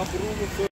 A Bruno foi